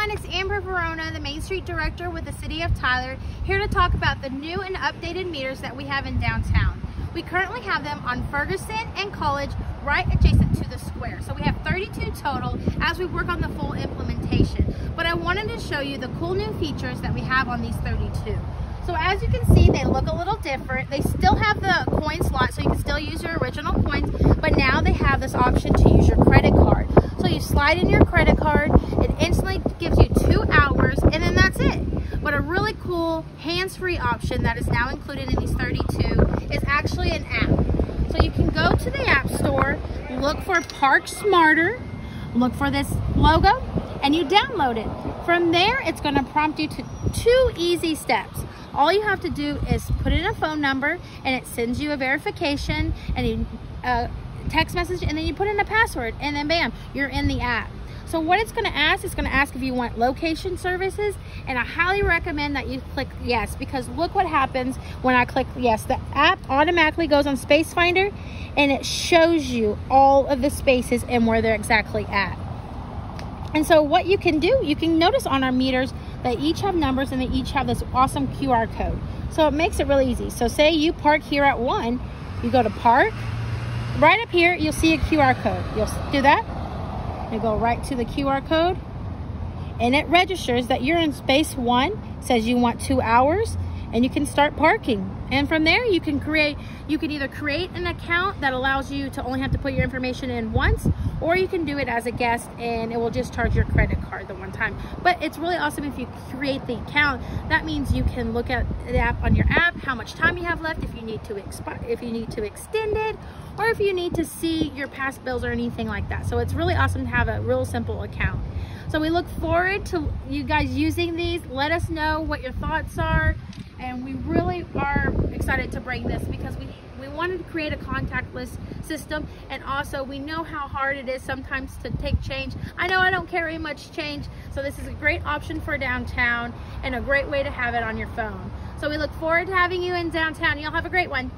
everyone, it's Amber Varona, the Main Street Director with the City of Tyler, here to talk about the new and updated meters that we have in downtown. We currently have them on Ferguson and College right adjacent to the square. So we have 32 total as we work on the full implementation. But I wanted to show you the cool new features that we have on these 32. So as you can see, they look a little different. They still have the coin slot, so you can still use your original coins, but now they have this option to use your credit card. So you slide in your credit card, it instantly gives you two hours, and then that's it. But a really cool hands-free option that is now included in these 32 is actually an app. So you can go to the App Store, look for Park Smarter, look for this logo, and you download it. From there, it's gonna prompt you to two easy steps. All you have to do is put in a phone number and it sends you a verification and you uh, text message and then you put in a password and then bam, you're in the app. So what it's gonna ask, it's gonna ask if you want location services and I highly recommend that you click yes because look what happens when I click yes. The app automatically goes on Space Finder and it shows you all of the spaces and where they're exactly at. And so what you can do, you can notice on our meters, they each have numbers and they each have this awesome QR code. So it makes it really easy. So say you park here at one, you go to park, right up here, you'll see a QR code. You'll do that. You go right to the QR code and it registers that you're in space one, says you want two hours and you can start parking. And from there you can create, you can either create an account that allows you to only have to put your information in once or you can do it as a guest and it will just charge your credit card the one time. But it's really awesome if you create the account. That means you can look at the app on your app, how much time you have left, if you need to expire, if you need to extend it, or if you need to see your past bills or anything like that. So it's really awesome to have a real simple account. So we look forward to you guys using these. Let us know what your thoughts are and we really are excited to bring this because we we wanted to create a contactless system and also we know how hard it is sometimes to take change. I know I don't carry much change so this is a great option for downtown and a great way to have it on your phone. So we look forward to having you in downtown. You'll have a great one